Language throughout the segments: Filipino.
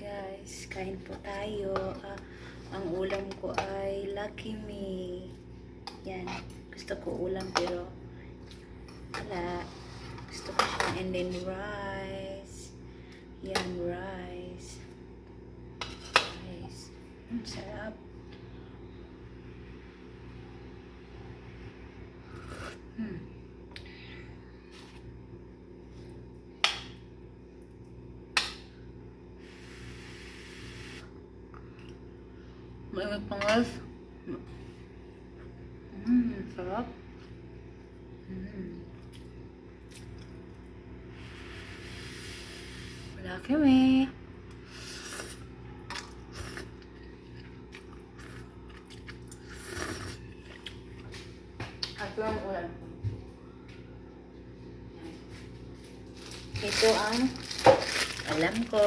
guys, kain po tayo. Ah, ang ulam ko ay Lucky Me. Yan. Gusto ko ulam pero wala. Gusto ko siya. And then rice. Yan, rice. Rice. Ang sarap. Mainit pang rice. Mmm, sarap. Mmm. Wala kami. Ito ang ulan. Ito ang alam ko,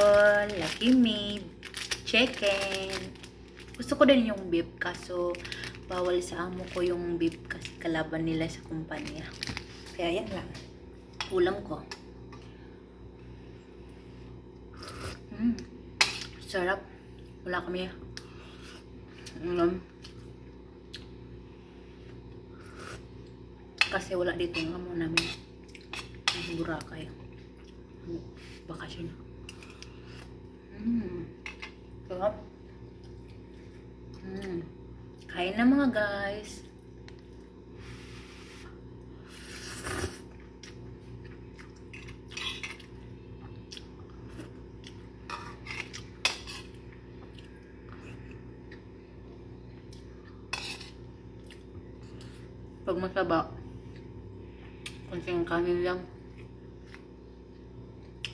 Lucky Me, chicken. Gusto ko din yung beef kaso bawal sa amo ko yung beef kasi kalaban nila sa kumpanya. Kaya yan lang. Ulam ko. Mm. Sarap. Wala kami. Ulam. Kasi wala dito yung amo namin. Ang Boracay. Bakasyon. Mm. Sarap. Mm. Kain na mga guys. Pag masaba, konting kanin lang.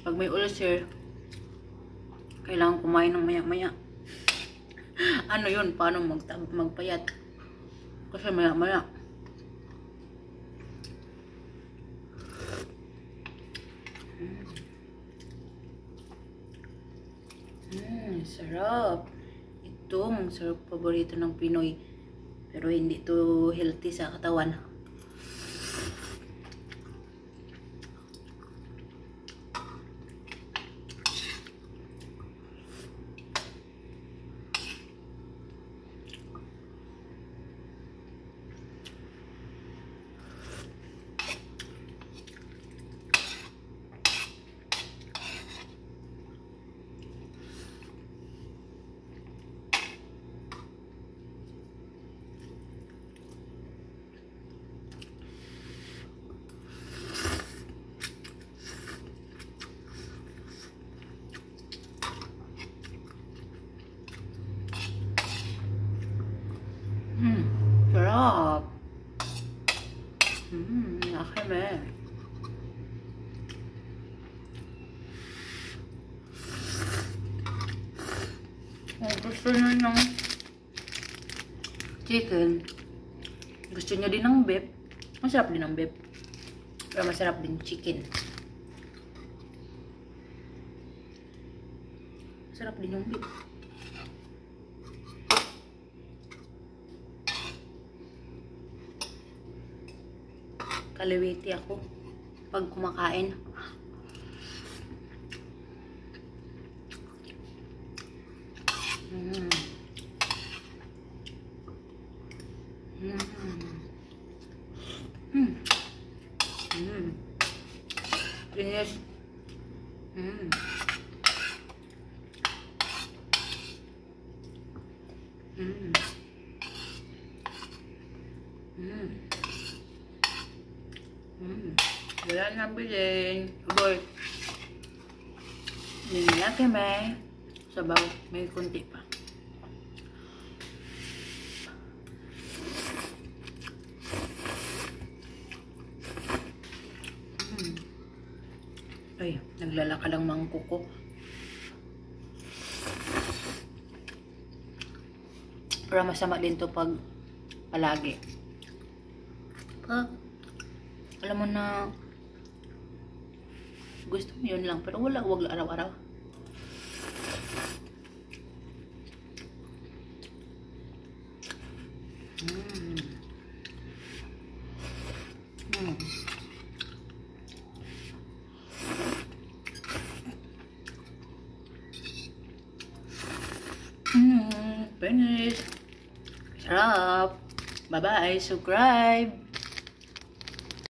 Pag may ulcer, kailangan kumain ng maya-maya. ano yun? Paano mag magpayat? Kasi maya-maya. Mmm, sarap. Itong sarap paborito ng Pinoy. Pero hindi to healthy sa katawan. Sarap. Hmm, nakakame. Kung gusto nyo ng chicken, gusto nyo din ng beef, masarap din ng beef. Pero masarap din chicken. Masarap din yung beef. Kaliwiti ako pag kumakain. Mm. Mm. Mm. Mm. Linis. Mm. Mm. Mm. Mm. Wala nang bilhin. Boy. Hindi na kami. Sabaw. May kunti pa. Mm. Ay, naglalaka lang mangko ko. Pero masama din to pag palagi. Pag alam mo na gusto mo yun lang pero wala wag araw-araw mm. Mm. Hmm, finish. Bye-bye. Subscribe.